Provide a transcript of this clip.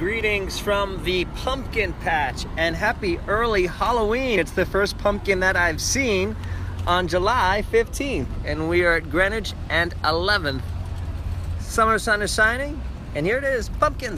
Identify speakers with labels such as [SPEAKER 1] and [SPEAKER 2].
[SPEAKER 1] Greetings from the pumpkin patch and happy early Halloween. It's the first pumpkin that I've seen on July 15th, and we are at Greenwich and 11th. Summer sun is shining, and here it is pumpkins.